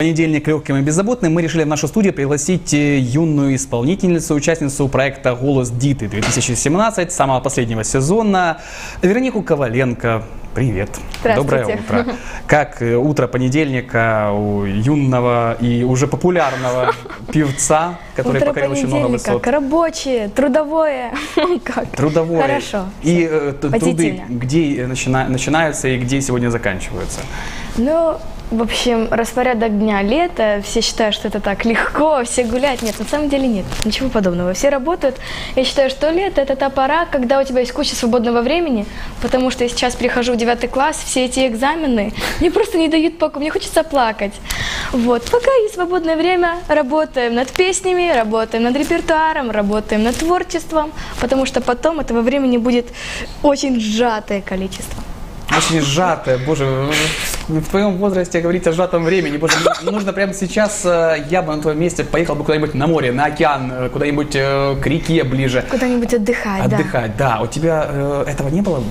Понедельник легким и беззаботным мы решили в нашу студию пригласить э, юную исполнительницу, участницу проекта «Голос Диты-2017» самого последнего сезона, Веронику Коваленко. Привет. Доброе утро. Как э, утро понедельника у юного и уже популярного певца, который Утро покорил очень много высот? как рабочее, трудовое. Как? Трудовое. Хорошо. И э, труды, где начина- начинаются и где сегодня заканчиваются? Ну, в общем, распорядок дня лето, все считают, что это так легко, все гулять. Нет, на самом деле нет, ничего подобного. Все работают. Я считаю, что лето – это та пора, когда у тебя есть куча свободного времени, потому что я сейчас прихожу в девятый класс, все эти экзамены мне просто не дают покоя, мне хочется плакать. Вот, пока есть свободное время, работаем над песнями, работаем над репертуаром, работаем над творчеством, потому что потом этого времени будет очень сжатое количество. Очень сжатое, боже, в твоем возрасте говорить о сжатом времени, боже, нужно прямо сейчас, э, я бы на твоем месте поехал бы куда-нибудь на море, на океан, э, куда-нибудь э, к реке ближе. Куда-нибудь отдыхать, да. Отдыхать, да. У тебя э, этого не было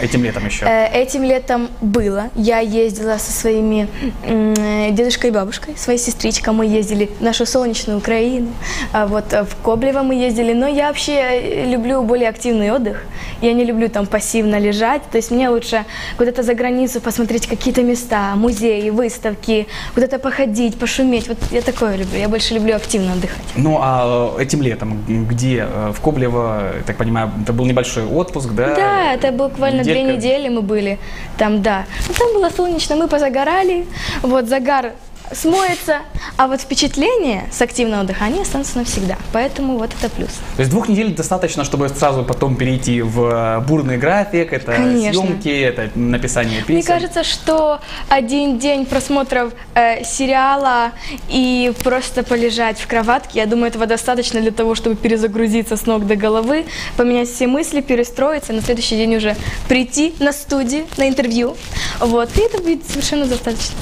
этим летом еще? Этим летом было. Я ездила со своими э, дедушкой и бабушкой, своей сестричкой. Мы ездили в нашу солнечную Украину. А Вот в Коблево мы ездили. Но я вообще люблю более активный отдых. Я не люблю там пассивно лежать. То есть мне лучше куда-то за границу посмотреть какие-то места, музеи, выставки, куда-то походить, пошуметь. Вот я такое люблю. Я больше люблю активно отдыхать. Ну, а э, этим летом, где? Э, В Коблево, я так понимаю, это был небольшой отпуск, да? Да, это буквально две Неделька. недели мы были там, да. Ну, там было солнечно, мы позагорали, вот загар смоется, а вот впечатления с активного отдыха, они останутся навсегда. Поэтому вот это плюс. То есть двух недель достаточно, чтобы сразу потом перейти в э, бурный график, это Конечно. съемки, это написание песен. Мне кажется, что один день просмотров э, сериала и просто полежать в кроватке, я думаю, этого достаточно для того, чтобы перезагрузиться с ног до головы, поменять все мысли, перестроиться, на следующий день уже прийти на студию, на интервью. Вот, и это будет совершенно достаточно.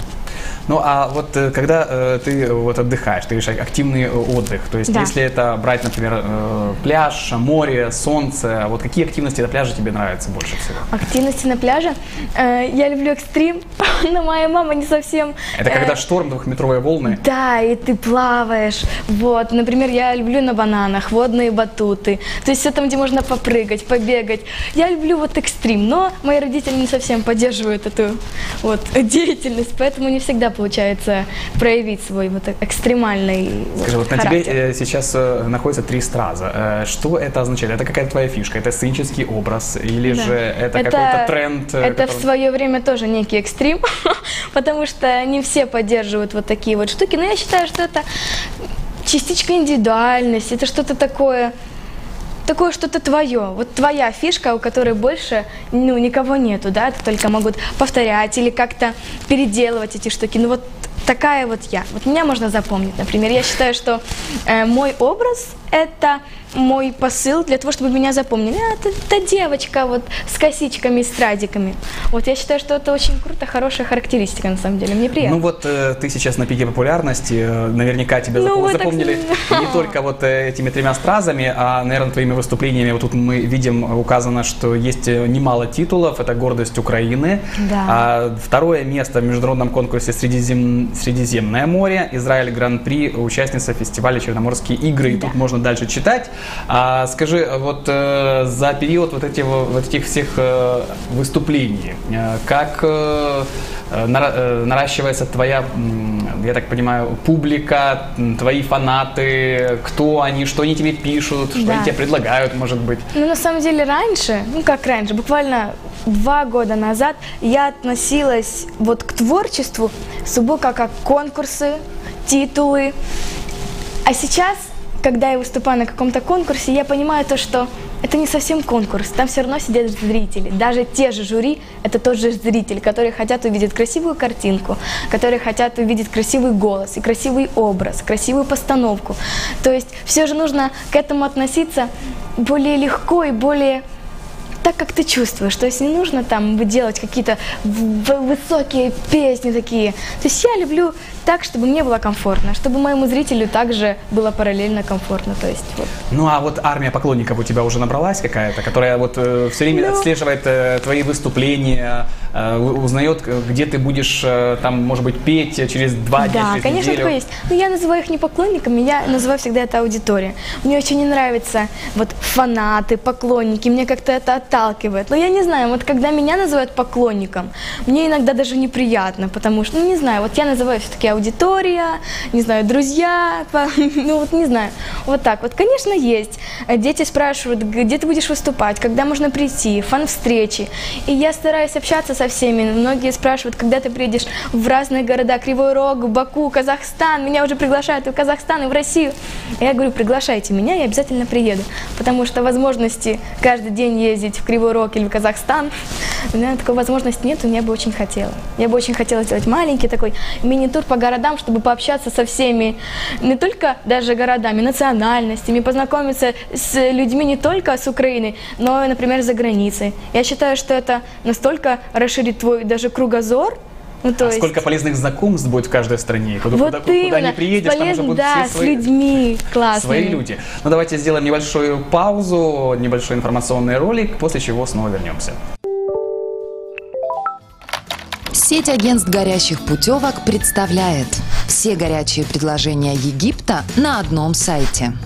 Ну, а вот э, когда э, ты вот отдыхаешь, ты говоришь активный э, отдых, то есть Да. если это брать, например, э, пляж, море, солнце, вот какие активности на пляже тебе нравятся больше всего? Активности на пляже. Э, я люблю экстрим, но моя мама не совсем... Это э, когда шторм, двухметровые волны? Да, и ты плаваешь. Вот, например, я люблю на бананах, водные батуты. То есть все там, где можно попрыгать, побегать. Я люблю вот экстрим, но мои родители не совсем поддерживают эту вот деятельность, поэтому не всегда получается проявить свой вот экстремальный Скажи, вот на характер. тебе э, сейчас э, находится три страза. Э, Что это означает? Это какая-то твоя фишка? Это сценический образ? Или Да. же это, какой-то тренд? э, Это в который- свое время тоже некий экстрим, потому что не все поддерживают вот такие вот штуки. Но я считаю, что это частичка индивидуальности, это что-то такое, такое что-то твое. Вот твоя фишка, у которой больше ну, никого нету, да, это только могут повторять или как-то переделывать эти штуки. Ну вот такая вот я. Вот меня можно запомнить, например. Я считаю, что э, мой образ – это мой посыл для того, чтобы меня запомнили. А, это, это девочка вот с косичками, с страдиками. Вот я считаю, что это очень круто, хорошая характеристика на самом деле. Мне приятно. Ну вот э, ты сейчас на пике популярности, э, наверняка тебя Ну, запом- так запомнили с- не только вот э, этими тремя стразами, а, наверное, твоими выступлениями. Вот тут мы видим указано, что есть э, немало титулов, это гордость Украины. Да. А второе место в международном конкурсе Средизем... Средиземное море, Израиль Гран-при, участница фестиваля Черноморские игры. И Да. тут можно дальше читать. А, скажи, вот э, за период вот, этих, вот этих всех э, выступлений, э, как э, э, нара- э, наращивается твоя, я так понимаю, публика, твои фанаты, кто они, что они тебе пишут, что Да. они тебе предлагают, может быть? Ну, на самом деле, раньше, ну, как раньше, буквально два года назад я относилась вот к творчеству сугубо как конкурсы, титулы. А сейчас, когда я выступаю на каком-то конкурсе, я понимаю то, что это не совсем конкурс, там все равно сидят зрители. Даже те же жюри – это тот же зритель, которые хотят увидеть красивую картинку, которые хотят увидеть красивый голос и красивый образ, красивую постановку. То есть все же нужно к этому относиться более легко и более так, как ты чувствуешь. То есть не нужно там делать какие-то высокие песни такие. То есть я люблю так, чтобы мне было комфортно, чтобы моему зрителю также было параллельно комфортно. То есть, вот. Ну а вот армия поклонников у тебя уже набралась какая-то, которая вот э, все время Ну. отслеживает э, твои выступления, э, узнает, э, где ты будешь э, там, может быть, петь через два дня, Да, конечно, неделю. такое есть. Но я называю их не поклонниками, я называю всегда это аудитория. Мне очень не нравятся вот фанаты, поклонники, мне как-то это отталкивает. Но я не знаю, вот когда меня называют поклонником, мне иногда даже неприятно, потому что, ну не знаю, вот я называю все-таки аудитория, не знаю, друзья, ну вот не знаю. Вот так вот, конечно, есть. Дети спрашивают, где ты будешь выступать, когда можно прийти, фан-встречи. И я стараюсь общаться со всеми. Многие спрашивают, когда ты приедешь в разные города, Кривой Рог, Баку, Казахстан. Меня уже приглашают и в Казахстан, и в Россию. Я говорю, приглашайте меня, я обязательно приеду. Потому что возможности каждый день ездить в Кривой Рог или в Казахстан, у меня такой возможности нет, но я бы очень хотела. Я бы очень хотела сделать маленький такой мини-тур по городам, чтобы пообщаться со всеми, не только даже городами, национальностями, познакомиться с людьми не только с Украины, но и, например, за границей. Я считаю, что это настолько расширит твой даже кругозор, ну, то А есть... сколько полезных знакомств будет в каждой стране? Куда, вот куда, куда не приедешь, там уже будут да, все с свои, людьми классными. свои люди. Ну давайте сделаем небольшую паузу, небольшой информационный ролик, после чего снова вернемся. Сеть агентств горящих путевок представляет все горячие предложения Египта на одном сайте.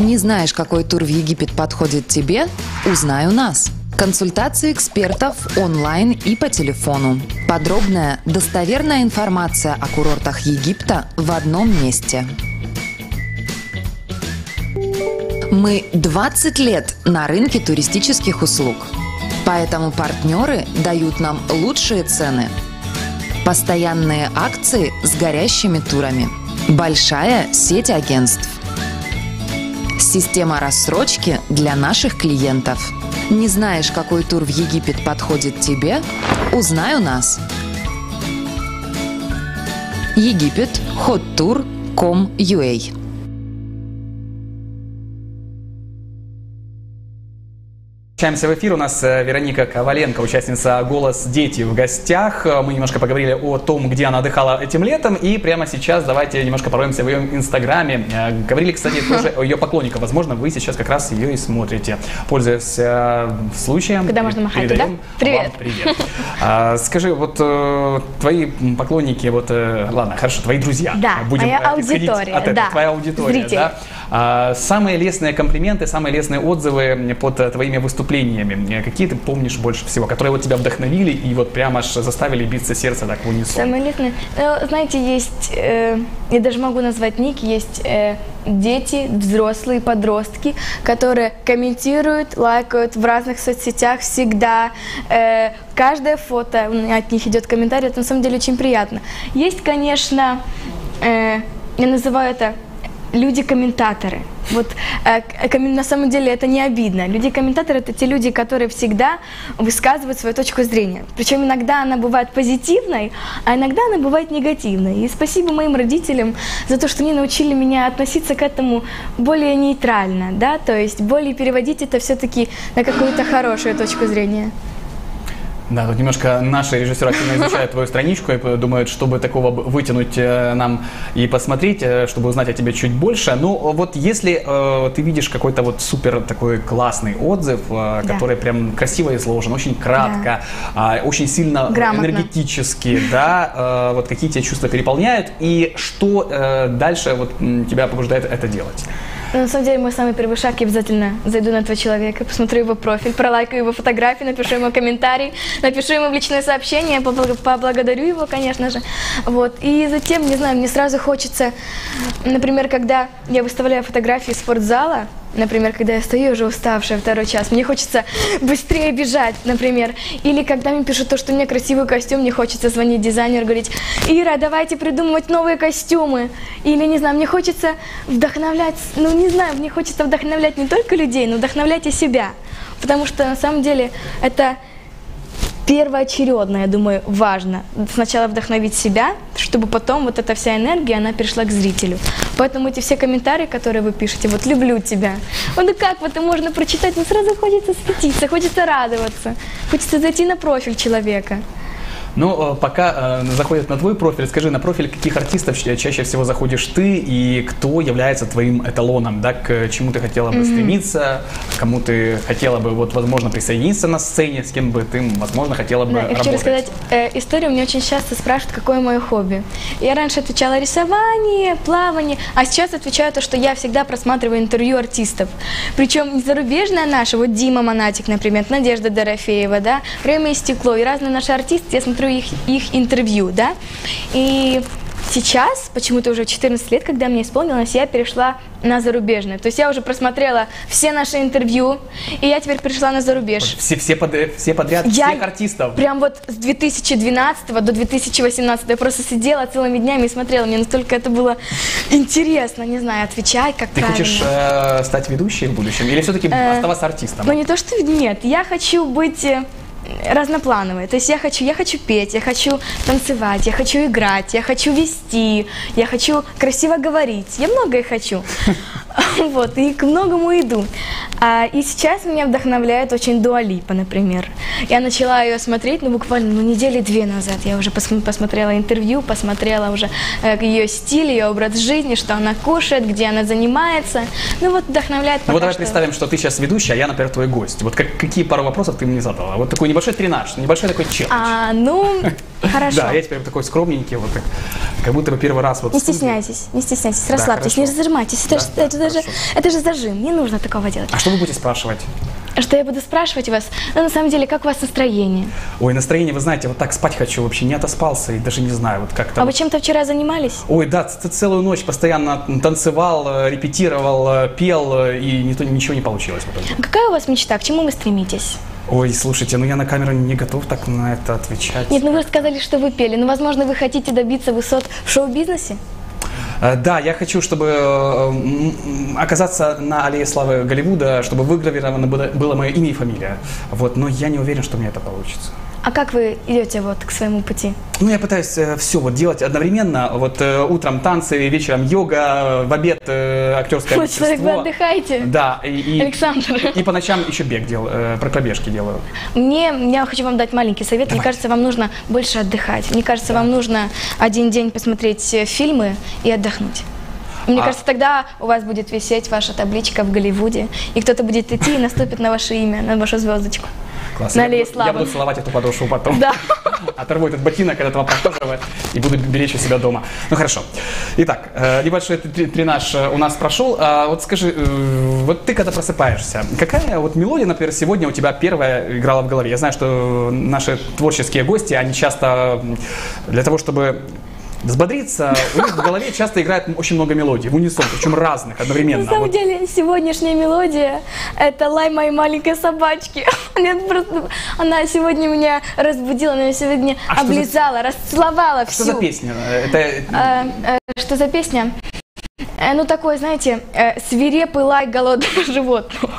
Не знаешь, какой тур в Египет подходит тебе? Узнай у нас. Консультации экспертов онлайн и по телефону. Подробная, достоверная информация о курортах Египта в одном месте. Мы 20 лет на рынке туристических услуг. Поэтому партнеры дают нам лучшие цены. Постоянные акции с горящими турами. Большая сеть агентств. Система рассрочки для наших клиентов. Не знаешь, какой тур в Египет подходит тебе? Узнай у нас. Египет. Hottour.com.ua Возвращаемся в эфир. У нас э, Вероника Коваленко, участница «Голос дети» в гостях. Э, Мы немножко поговорили о том, где она отдыхала этим летом. И прямо сейчас давайте немножко порвемся в ее инстаграме. Э, Говорили, кстати, тоже о ее поклонниках. Возможно, вы сейчас как раз ее и смотрите. Пользуясь случаем, Когда можно махать туда? Привет. вам привет. А, Скажи, вот твои поклонники, вот, ладно, хорошо, твои друзья. Да, Будем моя аудитория, от этого, да, твоя аудитория, зрители. да? А, Самые лестные комплименты, самые лестные отзывы под э, твоими выступлениями. Э, Какие ты помнишь больше всего, которые вот тебя вдохновили и вот прямо аж заставили биться сердце так в унисон? Самое лестное. Ну, знаете, есть, э, я даже могу назвать ник, есть э, дети, взрослые, подростки, которые комментируют, лайкают в разных соцсетях всегда. Э, каждое фото, от них идет комментарий, это на самом деле очень приятно. Есть, конечно, э, я называю это люди-комментаторы. Вот э, на самом деле это не обидно. Люди-комментаторы это те люди, которые всегда высказывают свою точку зрения. Причем иногда она бывает позитивной, а иногда она бывает негативной. И спасибо моим родителям за то, что они научили меня относиться к этому более нейтрально, да, то есть более переводить это все-таки на какую-то хорошую точку зрения. Да, тут немножко наши режиссеры активно изучают твою страничку и думают, чтобы такого вытянуть э, нам и посмотреть, э, чтобы узнать о тебе чуть больше. Ну, вот если э, ты видишь какой-то вот супер такой классный отзыв, э, Да. который прям красиво изложен, очень кратко, а, очень сильно Грамотно. энергетически, да, э, вот какие тебя чувства переполняют, и что э, дальше вот тебя побуждает это делать? Но на самом деле мой самый первый шаг, я обязательно зайду на этого человека, посмотрю его профиль, пролайкаю его фотографии, напишу ему комментарий, напишу ему личное сообщение, побл- поблагодарю его, конечно же. Вот. И затем, не знаю, мне сразу хочется, например, когда я выставляю фотографии спортзала, Например, когда я стою уже уставшая второй час, мне хочется быстрее бежать, например. Или когда мне пишут то, что у меня красивый костюм, мне хочется звонить дизайнеру, говорить, Ира, давайте придумывать новые костюмы. Или, не знаю, мне хочется вдохновлять, ну, не знаю, мне хочется вдохновлять не только людей, но вдохновлять и себя. Потому что, на самом деле, это первоочередно, я думаю, важно. Сначала вдохновить себя, чтобы потом вот эта вся энергия, она перешла к зрителю. Поэтому эти все комментарии, которые вы пишете, вот «люблю тебя», ну как вот это можно прочитать, ну сразу хочется светиться, хочется радоваться, хочется зайти на профиль человека. Ну, э, пока э, заходят на твой профиль, скажи, на профиль каких артистов ча- чаще всего заходишь ты и кто является твоим эталоном, да, к чему ты хотела бы стремиться, к кому ты хотела бы, вот, возможно, присоединиться на сцене, с кем бы ты, возможно, хотела бы Да, я хочу работать. рассказать э, историю. Мне очень часто спрашивают, какое мое хобби. Я раньше отвечала рисование, плавание, а сейчас отвечаю то, что я всегда просматриваю интервью артистов. Причем не зарубежные наши, вот Дима Монатик, например, Надежда Дорофеева, да, Время и стекло, и разные наши артисты, я смотрю их, их интервью, да. И сейчас, почему-то уже 14 лет, когда мне исполнилось, я перешла на зарубежное. То есть я уже просмотрела все наши интервью, и я теперь перешла на зарубеж. Все, все, под- все подряд, Я всех артистов. Прям вот с 2012 до 2018 я просто сидела целыми днями и смотрела. Мне настолько это было интересно, не знаю, отвечать как Ты правильно. хочешь э, стать ведущей в будущем или все-таки Э, оставаться артистом? Ну не то, что нет, я хочу быть разноплановой. То есть я хочу, я хочу петь, я хочу танцевать, я хочу играть, я хочу вести, я хочу красиво говорить. Я многое хочу. Вот, и к многому иду. А, и сейчас меня вдохновляет очень Дуалипа, например. Я начала ее смотреть, ну, буквально ну, недели две назад. Я уже пос- посмотрела интервью, посмотрела уже э, ее стиль, ее образ жизни, что она кушает, где она занимается. Ну, вот вдохновляет Ну вот пока давай что. представим, что ты сейчас ведущая, а я, например, твой гость. Вот как- какие пару вопросов ты мне задала? Вот такой небольшой тренаж, небольшой такой челлендж. А, ну, хорошо. Да, я теперь такой скромненький, вот так, как будто бы первый раз вот Не стесняйтесь, не стесняйтесь, расслабьтесь, не хорошо. зажимайтесь. Это, Да, ж- да, это, даже, это же зажим, не нужно такого делать. А что вы будете спрашивать? Что я буду спрашивать вас? Ну, на самом деле, как у вас настроение? Ой, настроение, вы знаете, вот так спать хочу, вообще не отоспался и даже не знаю, вот как А вы чем-то вчера занимались? Ой, да, целую ночь постоянно танцевал, э, репетировал, э, пел, э, и ни то- ничего не получилось. А Какая у вас мечта? К чему вы стремитесь? Ой, слушайте, ну я на камеру не готов так на это отвечать. Нет, ну вы сказали, что вы пели. Ну, возможно, вы хотите добиться высот в шоу-бизнесе? Э, Да, я хочу, чтобы э, оказаться на аллее славы Голливуда, чтобы выгравировано было, было мое имя и фамилия. Вот, но я не уверен, что у меня это получится. А как вы идете вот к своему пути? Ну, я пытаюсь все вот делать одновременно. Вот э, утром танцы, вечером йога, э, в обед э, актерское Вот человек, вы отдыхаете? Да, и, и- Александр. И по ночам еще бег делаю, э, про пробежки делаю. Мне, я хочу вам дать маленький совет. Мне Давайте. кажется, вам нужно больше отдыхать. Мне кажется, вам нужно один день посмотреть э, фильмы и отдохнуть. Мне А- кажется, тогда у вас будет висеть ваша табличка в Голливуде, и кто-то будет идти и наступит на ваше имя, на вашу звездочку. Класс. На я, я буду целовать эту подошву потом. Да. Оторву этот ботинок от этого прохожего и буду беречь у себя дома. Ну хорошо. Итак, э, небольшой тр- тренаж э, у нас прошел. А вот скажи, э, вот ты когда просыпаешься, какая вот мелодия, например, сегодня у тебя первая играла в голове? Я знаю, что наши творческие гости, они часто для того, чтобы взбодриться, у них в голове часто играет очень много мелодий, в унисон, причем разных одновременно. На самом Вот деле, сегодняшняя мелодия – это лай моей маленькой собачки. Она, просто- она сегодня меня разбудила, она меня сегодня А за- облизала, расцеловала всю. Что за песня? Это А, э, что за песня? Э, ну, такой, знаете, э, свирепый лай голодного животного.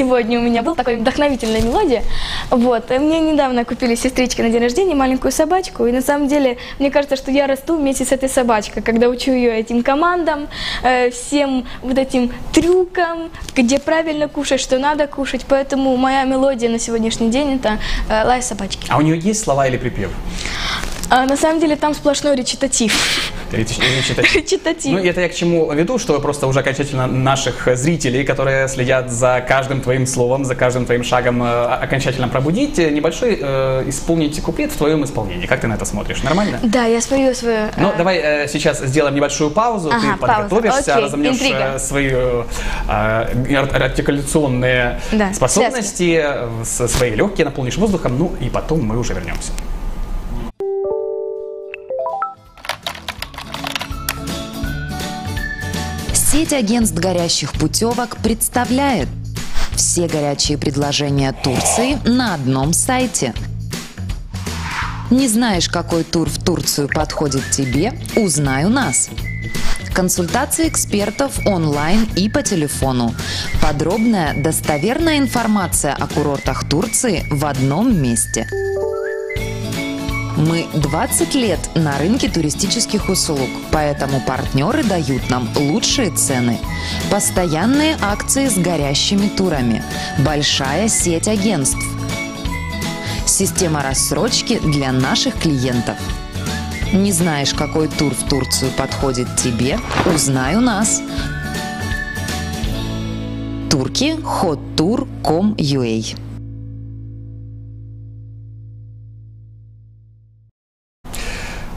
Сегодня у меня была такая вдохновительная мелодия. Вот. Мне недавно купили сестрички на день рождения маленькую собачку. И на самом деле, мне кажется, что я расту вместе с этой собачкой, когда учу ее этим командам, э, всем вот этим трюкам, где правильно кушать, что надо кушать. Поэтому моя мелодия на сегодняшний день это э, лай собачки. А у нее есть слова или припев? А на самом деле там сплошной речитатив. Речитатив. Речитатив. Ну, это я к чему веду, что просто уже окончательно наших зрителей, которые следят за каждым твоим словом, за каждым твоим шагом, э, окончательно пробудить, э, небольшой э, исполнить куплет в твоем исполнении. Как ты на это смотришь? Нормально? Да, я спою свою... Ну, э, давай э, сейчас сделаем небольшую паузу, Ага, ты подготовишься, Окей, разомнешь интрига. э, свои э, э, ар- артикуляционные Да, способности, э, с- свои легкие наполнишь воздухом, ну и потом мы уже вернемся. Сеть агентств горящих путевок представляет все горячие предложения Турции на одном сайте. Не знаешь, какой тур в Турцию подходит тебе? Узнай у нас. Консультации экспертов онлайн и по телефону. Подробная, достоверная информация о курортах Турции в одном месте. Мы 20 лет на рынке туристических услуг, поэтому партнеры дают нам лучшие цены. Постоянные акции с горящими турами. Большая сеть агентств. Система рассрочки для наших клиентов. Не знаешь, какой тур в Турцию подходит тебе? Узнай у нас. Турки hottour.com.ua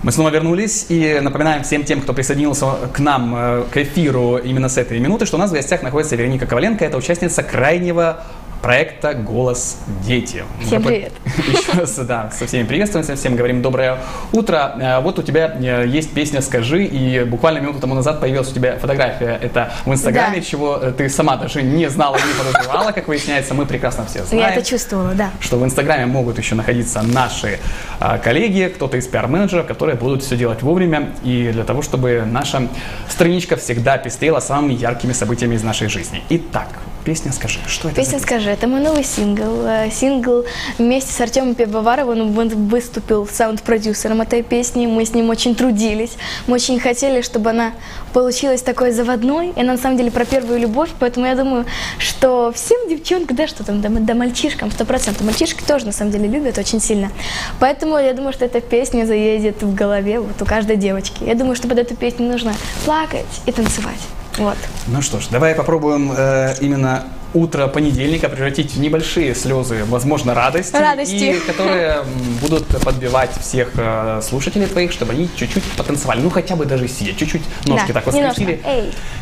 Мы снова вернулись и напоминаем всем тем, кто присоединился к нам э, к эфиру именно с этой минуты, что у нас в гостях находится Вероника Коваленко, это участница крайнего проекта «Голос дети». Всем привет. Еще раз, да, со всеми приветствуемся, всем говорим доброе утро. Э, Вот у тебя э, есть песня «Скажи», и буквально минуту тому назад появилась у тебя фотография. Это в Инстаграме, Да. чего э, ты сама даже не знала, не подозревала, как выясняется. Мы прекрасно все знаем Я это чувствовала, да. что в Инстаграме могут еще находиться наши а, коллеги, кто-то из пиар-менеджеров, которые будут все делать вовремя и для того, чтобы наша страничка всегда пестрела самыми яркими событиями из нашей жизни. Итак, песня «Скажи», что это Песня «Скажи» — это мой новый сингл. Э, Сингл вместе с Артемом Пивоваровым, он вы- выступил саунд-продюсером этой песни. Мы с ним очень трудились. Мы очень хотели, чтобы она получилась такой заводной. И она на самом деле про первую любовь. Поэтому я думаю, что всем девчонкам, да что там, да, да мальчишкам, сто процентов. Мальчишки тоже на самом деле любят очень сильно. Поэтому я думаю, что эта песня заедет в голове вот у каждой девочки. Я думаю, что под эту песню нужно плакать и танцевать. Вот. Ну что ж, давай попробуем э, именно утро понедельника превратить в небольшие слезы, возможно, радости, Радости. и которые будут подбивать всех э, слушателей твоих, чтобы они чуть-чуть потанцевали, ну хотя бы даже сидя, чуть-чуть ножки Да, так воскресили.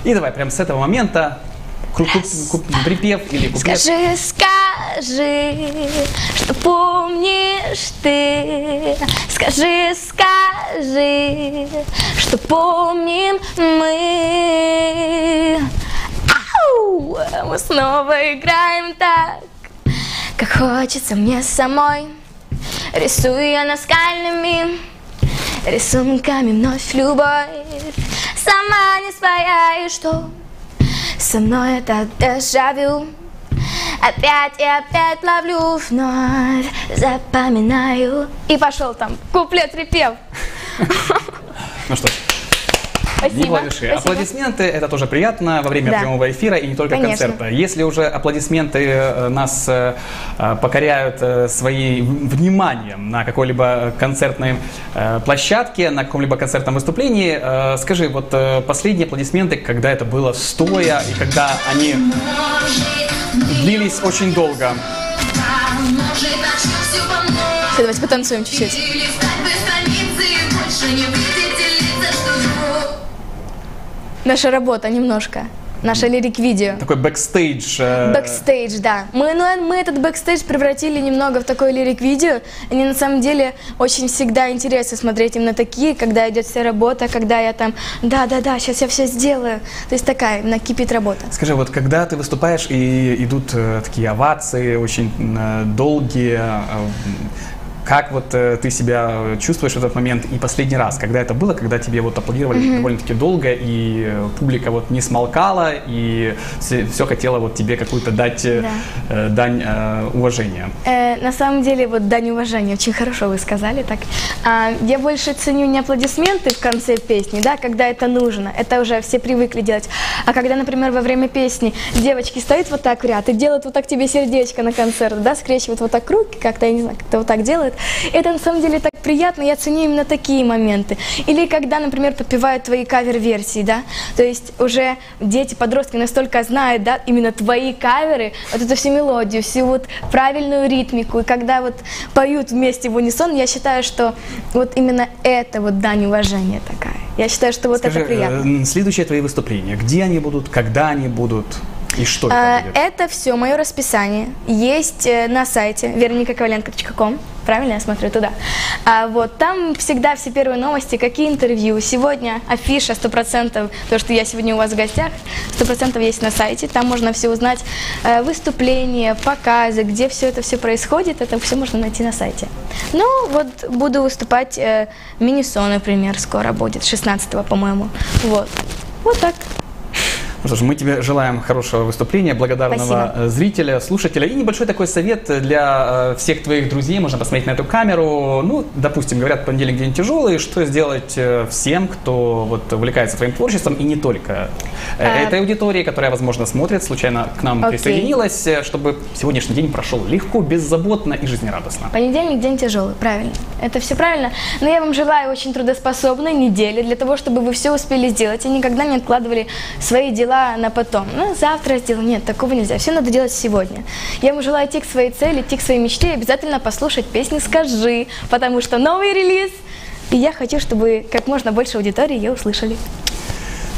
И давай прямо с этого момента припев или куплет. Скажи, скажи, что помнишь ты. Скажи, скажи, что помним мы. Ау! Мы снова играем так, как хочется мне самой. Рисую я наскальными рисунками вновь любовь. Сама не своя, и что? Со мной это дежавю. Опять и опять ловлю вновь. Запоминаю. И пошел там куплет припев. Ну что ж, не Спасибо, клавиши. спасибо. Аплодисменты это тоже приятно во время Да. прямого эфира и не только Конечно. концерта. Если уже аплодисменты э, нас э, э, покоряют своим вниманием на какой-либо концертной площадке, на каком-либо концертном выступлении, скажи, вот последние аплодисменты, когда это было стоя и когда они длились очень долго. Всё, давайте потанцуем чуть-чуть Наша работа немножко Наша лирик-видео Такой бэкстейдж. э, Бэкстейдж, да. Мы, ну, мы этот бэкстейдж превратили немного в такое лирик-видео. Они на самом деле очень всегда интересно смотреть именно такие, когда идет вся работа, когда я там, да-да-да, сейчас я все сделаю. То есть такая, именно кипит работа. Скажи, вот когда ты выступаешь и идут э, такие овации очень э, долгие, э, как вот э, ты себя чувствуешь в этот момент и последний раз, когда это было, когда тебе вот аплодировали довольно-таки долго и э, публика вот не смолкала и все, хотела вот тебе какую-то дать э, э, дань э, уважения. Э, на самом деле, вот дань уважения, очень хорошо вы сказали так. А, я больше ценю не аплодисменты в конце песни, да, когда это нужно, это уже все привыкли делать. А когда, например, во время песни девочки стоят вот так в ряд и делают вот так тебе сердечко на концерт, да, скрещивают вот так руки, как-то, я не знаю, как-то вот так делают. Это на самом деле так приятно, я ценю именно такие моменты. Или когда, например, подпевают твои кавер-версии, да, то есть уже дети, подростки настолько знают, да, именно твои каверы, вот эту всю мелодию, всю вот правильную ритмику, и когда вот поют вместе в унисон, я считаю, что вот именно это вот дань уважения такая. Я считаю, что вот Скажи, это приятно. следующие твои выступления, где они будут, когда они будут и что это А, будет? Это все мое расписание есть э, на сайте веронikakovalenko.com. Правильно я смотрю туда. А вот там всегда все первые новости, какие интервью. Сегодня афиша 100%, то, что я сегодня у вас в гостях, 100% есть на сайте. Там можно все узнать, э, выступления, показы, где все это все происходит. Это все можно найти на сайте. Ну, вот буду выступать э, Минисо, например, скоро будет, 16 по-моему. Вот. Вот так. Ну что ж, мы тебе желаем хорошего выступления, благодарного Спасибо. э, зрителя, слушателя. И небольшой такой совет для э, всех твоих друзей. Можно посмотреть на эту камеру. Ну, допустим, говорят, понедельник день тяжелый. Что сделать э, всем, кто вот увлекается твоим творчеством и не только А. этой аудитории, которая, возможно, смотрит, случайно к нам Окей. присоединилась, чтобы сегодняшний день прошел легко, беззаботно и жизнерадостно. Понедельник день тяжелый, правильно. Это все правильно. Но я вам желаю очень трудоспособной недели для того, чтобы вы все успели сделать и никогда не откладывали свои дела на потом. Ну, завтра сделаю. Нет, такого нельзя. Все надо делать сегодня. Я вам желаю идти к своей цели, идти к своей мечте и обязательно послушать песни «Скажи», потому что новый релиз. И я хочу, чтобы как можно больше аудитории ее услышали.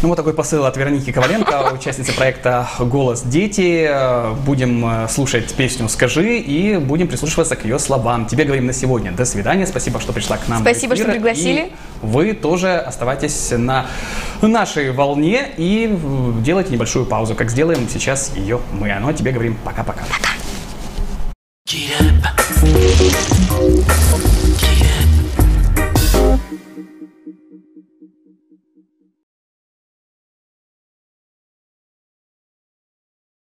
Ну вот такой посыл от Вероники Коваленко, участницы проекта «Голос дети». Будем э, слушать песню «Скажи» и будем прислушиваться к ее словам. Тебе говорим на сегодня. До свидания. Спасибо, что пришла к нам. Спасибо, что пригласили. И вы тоже оставайтесь на нашей волне и э, делайте небольшую паузу, как сделаем сейчас ее мы. Ну а тебе говорим пока-пока. Get up.